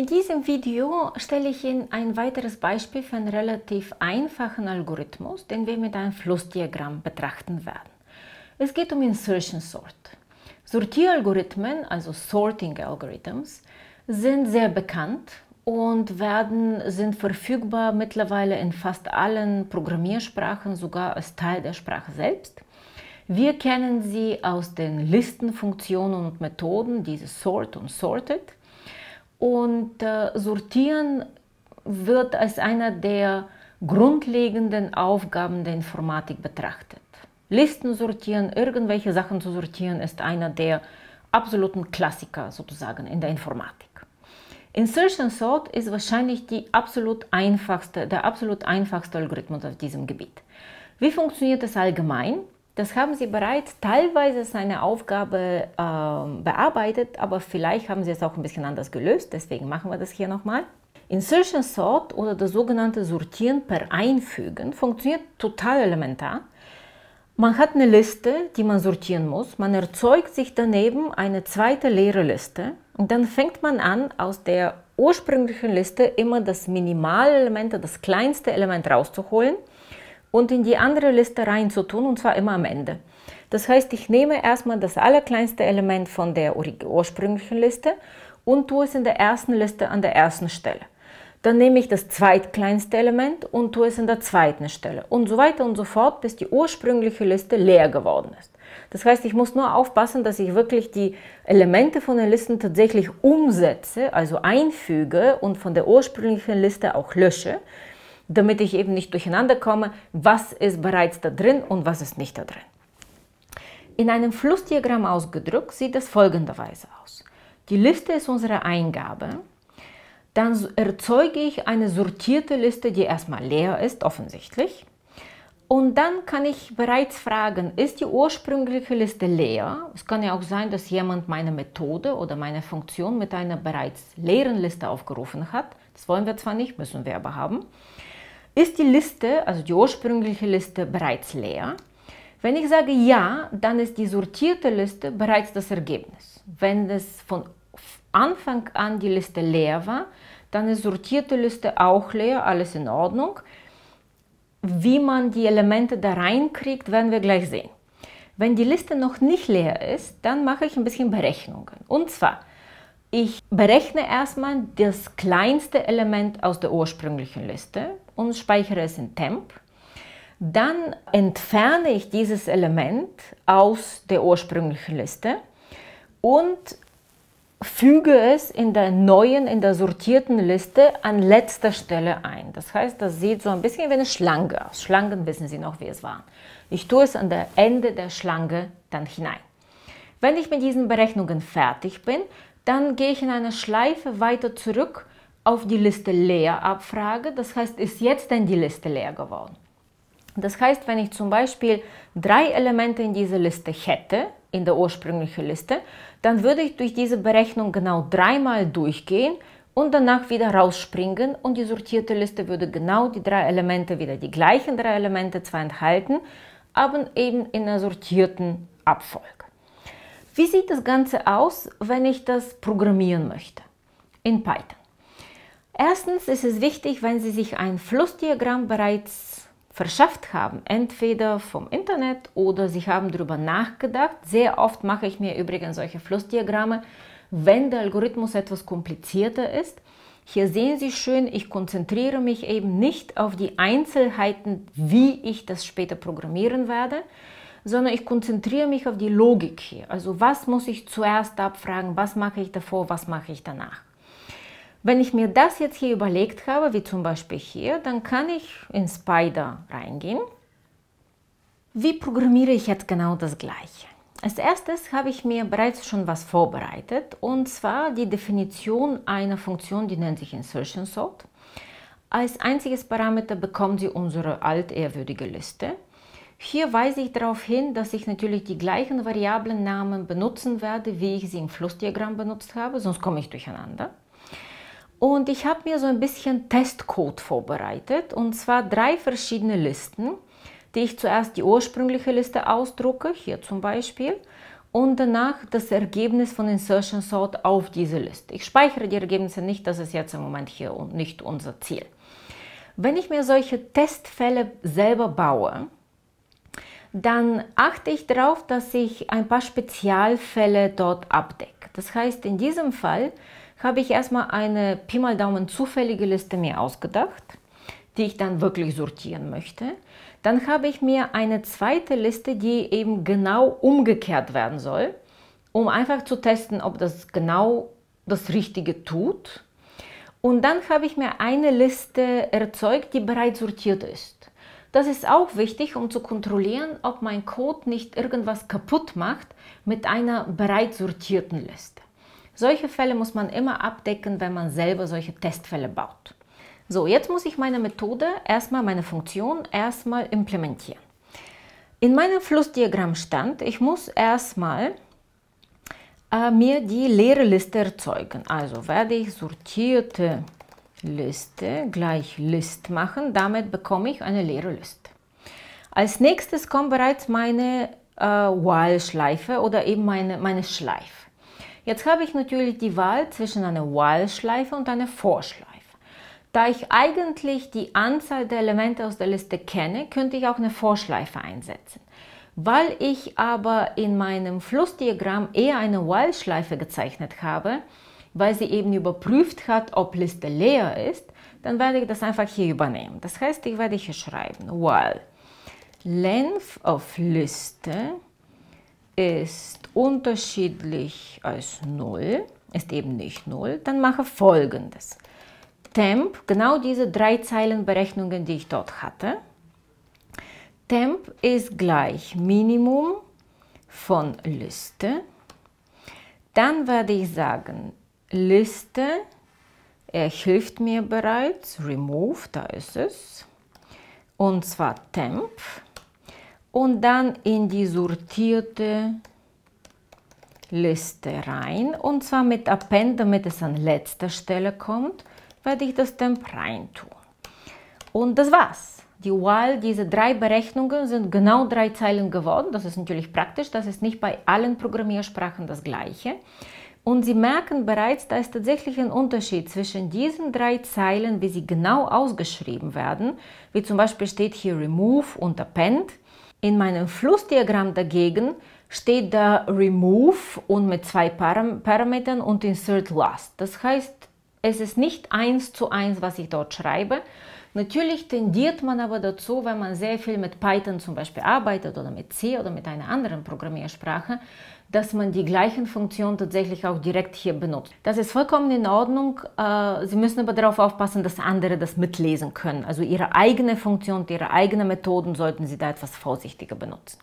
In diesem Video stelle ich Ihnen ein weiteres Beispiel für einen relativ einfachen Algorithmus, den wir mit einem Flussdiagramm betrachten werden. Es geht um Insertion Sort. Sortieralgorithmen, also Sorting Algorithms, sind sehr bekannt und werden, sind verfügbar mittlerweile in fast allen Programmiersprachen, sogar als Teil der Sprache selbst. Wir kennen sie aus den Listenfunktionen und Methoden, diese Sort und Sorted. Und äh, Sortieren wird als einer der grundlegenden Aufgaben der Informatik betrachtet. Listen sortieren, irgendwelche Sachen zu sortieren, ist einer der absoluten Klassiker sozusagen in der Informatik. Insertion Sort ist wahrscheinlich absolut der absolut einfachste Algorithmus auf diesem Gebiet. Wie funktioniert es allgemein? Das haben Sie bereits teilweise seine Aufgabe äh, bearbeitet, aber vielleicht haben Sie es auch ein bisschen anders gelöst, deswegen machen wir das hier nochmal. Insertion Sort oder das sogenannte Sortieren per Einfügen funktioniert total elementar. Man hat eine Liste, die man sortieren muss. Man erzeugt sich daneben eine zweite leere Liste und dann fängt man an, aus der ursprünglichen Liste immer das Minimalelement, das kleinste Element rauszuholen und in die andere Liste reinzutun, und zwar immer am Ende. Das heißt, ich nehme erstmal das allerkleinste Element von der ursprünglichen Liste und tue es in der ersten Liste an der ersten Stelle. Dann nehme ich das zweitkleinste Element und tue es in der zweiten Stelle und so weiter und so fort, bis die ursprüngliche Liste leer geworden ist. Das heißt, ich muss nur aufpassen, dass ich wirklich die Elemente von den Listen tatsächlich umsetze, also einfüge und von der ursprünglichen Liste auch lösche, damit ich eben nicht durcheinander komme, was ist bereits da drin und was ist nicht da drin. In einem Flussdiagramm ausgedrückt sieht es folgenderweise aus. Die Liste ist unsere Eingabe. Dann erzeuge ich eine sortierte Liste, die erstmal leer ist, offensichtlich. Und dann kann ich bereits fragen, ist die ursprüngliche Liste leer? Es kann ja auch sein, dass jemand meine Methode oder meine Funktion mit einer bereits leeren Liste aufgerufen hat. Das wollen wir zwar nicht, müssen wir aber haben. Ist die Liste, also die ursprüngliche Liste, bereits leer? Wenn ich sage ja, dann ist die sortierte Liste bereits das Ergebnis. Wenn es von Anfang an die Liste leer war, dann ist sortierte Liste auch leer, alles in Ordnung. Wie man die Elemente da reinkriegt, werden wir gleich sehen. Wenn die Liste noch nicht leer ist, dann mache ich ein bisschen Berechnungen. Und zwar, ich berechne erstmal das kleinste Element aus der ursprünglichen Liste und speichere es in Temp. Dann entferne ich dieses Element aus der ursprünglichen Liste und füge es in der neuen, in der sortierten Liste an letzter Stelle ein. Das heißt, das sieht so ein bisschen wie eine Schlange aus. Schlangen wissen Sie noch, wie es waren. Ich tue es an der Ende der Schlange dann hinein. Wenn ich mit diesen Berechnungen fertig bin, dann gehe ich in einer Schleife weiter zurück auf die Liste leer abfrage. Das heißt, ist jetzt denn die Liste leer geworden? Das heißt, wenn ich zum Beispiel drei Elemente in dieser Liste hätte, in der ursprünglichen Liste, dann würde ich durch diese Berechnung genau dreimal durchgehen und danach wieder rausspringen und die sortierte Liste würde genau die drei Elemente, wieder die gleichen drei Elemente zwar enthalten, aber eben in einer sortierten Abfolge. Wie sieht das Ganze aus, wenn ich das programmieren möchte? In Python. Erstens ist es wichtig, wenn Sie sich ein Flussdiagramm bereits verschafft haben, entweder vom Internet oder Sie haben darüber nachgedacht. Sehr oft mache ich mir übrigens solche Flussdiagramme, wenn der Algorithmus etwas komplizierter ist. Hier sehen Sie schön, ich konzentriere mich eben nicht auf die Einzelheiten, wie ich das später programmieren werde, sondern ich konzentriere mich auf die Logik hier. Also was muss ich zuerst abfragen, was mache ich davor, was mache ich danach. Wenn ich mir das jetzt hier überlegt habe, wie zum Beispiel hier, dann kann ich in Spider reingehen. Wie programmiere ich jetzt genau das gleiche? Als erstes habe ich mir bereits schon was vorbereitet und zwar die Definition einer Funktion, die nennt sich Insertion Sort. Als einziges Parameter bekommen Sie unsere altehrwürdige Liste. Hier weise ich darauf hin, dass ich natürlich die gleichen Variablennamen benutzen werde, wie ich sie im Flussdiagramm benutzt habe, sonst komme ich durcheinander. Und ich habe mir so ein bisschen Testcode vorbereitet und zwar drei verschiedene Listen, die ich zuerst die ursprüngliche Liste ausdrucke, hier zum Beispiel, und danach das Ergebnis von Insertion Sort auf diese Liste. Ich speichere die Ergebnisse nicht, das ist jetzt im Moment hier nicht unser Ziel. Wenn ich mir solche Testfälle selber baue, dann achte ich darauf, dass ich ein paar Spezialfälle dort abdecke. Das heißt, in diesem Fall habe ich erstmal eine Pi mal Daumen zufällige Liste mir ausgedacht, die ich dann wirklich sortieren möchte. Dann habe ich mir eine zweite Liste, die eben genau umgekehrt werden soll, um einfach zu testen, ob das genau das Richtige tut. Und dann habe ich mir eine Liste erzeugt, die bereits sortiert ist. Das ist auch wichtig, um zu kontrollieren, ob mein Code nicht irgendwas kaputt macht mit einer bereits sortierten Liste. Solche Fälle muss man immer abdecken, wenn man selber solche Testfälle baut. So, jetzt muss ich meine Methode erstmal, meine Funktion erstmal implementieren. In meinem Flussdiagramm stand, ich muss erstmal äh, mir die leere Liste erzeugen. Also werde ich sortierte Liste gleich List machen. Damit bekomme ich eine leere Liste. Als nächstes kommt bereits meine äh, While-Schleife oder eben meine, meine Schleife. Jetzt habe ich natürlich die Wahl zwischen einer While-Schleife und einer For-Schleife. Da ich eigentlich die Anzahl der Elemente aus der Liste kenne, könnte ich auch eine Vorschleife einsetzen. Weil ich aber in meinem Flussdiagramm eher eine While-Schleife gezeichnet habe, weil sie eben überprüft hat, ob Liste leer ist, dann werde ich das einfach hier übernehmen. Das heißt, ich werde hier schreiben, while length of Liste ist unterschiedlich als 0, ist eben nicht 0, dann mache folgendes temp, genau diese drei Zeilen Berechnungen, die ich dort hatte. Temp ist gleich Minimum von Liste. Dann werde ich sagen, Liste, er hilft mir bereits, remove, da ist es. Und zwar temp. Und dann in die sortierte Liste rein. Und zwar mit Append, damit es an letzter Stelle kommt werde ich das Temp rein tun. Und das war's. Die while, diese drei Berechnungen sind genau drei Zeilen geworden. Das ist natürlich praktisch. Das ist nicht bei allen Programmiersprachen das gleiche. Und Sie merken bereits, da ist tatsächlich ein Unterschied zwischen diesen drei Zeilen, wie sie genau ausgeschrieben werden. Wie zum Beispiel steht hier Remove und Append. In meinem Flussdiagramm dagegen steht da Remove und mit zwei Param Parametern und Insert Last. Das heißt, es ist nicht eins zu eins, was ich dort schreibe. Natürlich tendiert man aber dazu, wenn man sehr viel mit Python zum Beispiel arbeitet oder mit C oder mit einer anderen Programmiersprache, dass man die gleichen Funktionen tatsächlich auch direkt hier benutzt. Das ist vollkommen in Ordnung. Äh, Sie müssen aber darauf aufpassen, dass andere das mitlesen können. Also Ihre eigene Funktion, Ihre eigenen Methoden sollten Sie da etwas vorsichtiger benutzen.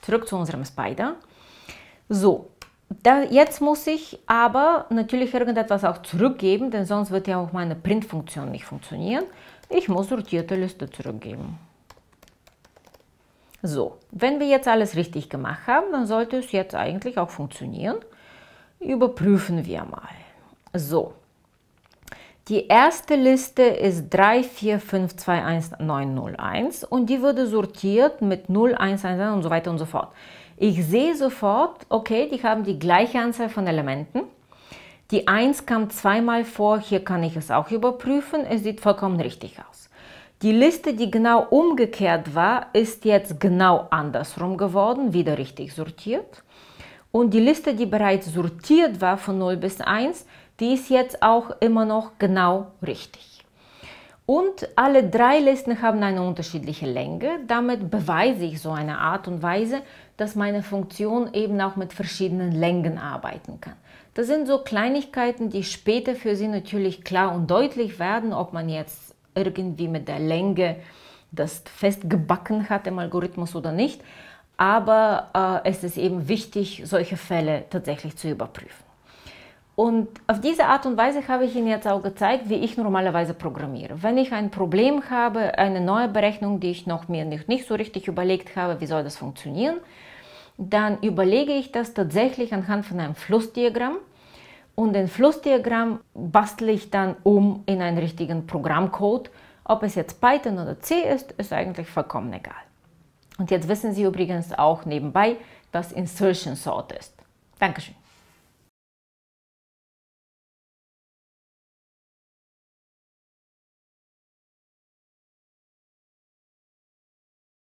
Zurück zu unserem Spider. So, da, jetzt muss ich aber natürlich irgendetwas auch zurückgeben, denn sonst wird ja auch meine Print-Funktion nicht funktionieren. Ich muss sortierte Liste zurückgeben. So, wenn wir jetzt alles richtig gemacht haben, dann sollte es jetzt eigentlich auch funktionieren. Überprüfen wir mal. So, die erste Liste ist 34521 und die wurde sortiert mit 0111 und so weiter und so fort. Ich sehe sofort, okay, die haben die gleiche Anzahl von Elementen. Die 1 kam zweimal vor, hier kann ich es auch überprüfen, es sieht vollkommen richtig aus. Die Liste, die genau umgekehrt war, ist jetzt genau andersrum geworden, wieder richtig sortiert. Und die Liste, die bereits sortiert war von 0 bis 1, die ist jetzt auch immer noch genau richtig. Und alle drei Listen haben eine unterschiedliche Länge. Damit beweise ich so eine Art und Weise, dass meine Funktion eben auch mit verschiedenen Längen arbeiten kann. Das sind so Kleinigkeiten, die später für Sie natürlich klar und deutlich werden, ob man jetzt irgendwie mit der Länge das festgebacken hat im Algorithmus oder nicht. Aber äh, es ist eben wichtig, solche Fälle tatsächlich zu überprüfen. Und auf diese Art und Weise habe ich Ihnen jetzt auch gezeigt, wie ich normalerweise programmiere. Wenn ich ein Problem habe, eine neue Berechnung, die ich noch mir nicht, nicht so richtig überlegt habe, wie soll das funktionieren, dann überlege ich das tatsächlich anhand von einem Flussdiagramm und den Flussdiagramm bastle ich dann um in einen richtigen Programmcode. Ob es jetzt Python oder C ist, ist eigentlich vollkommen egal. Und jetzt wissen Sie übrigens auch nebenbei, das Insertion Sort ist. Dankeschön.